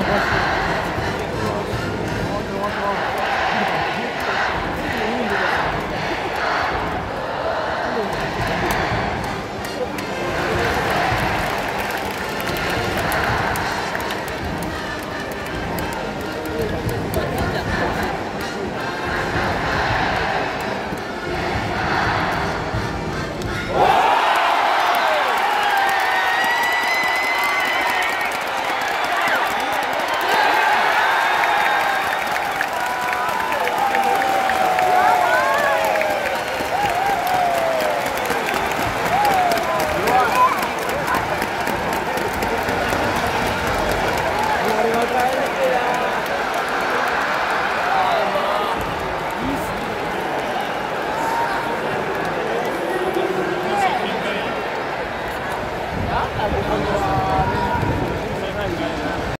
Western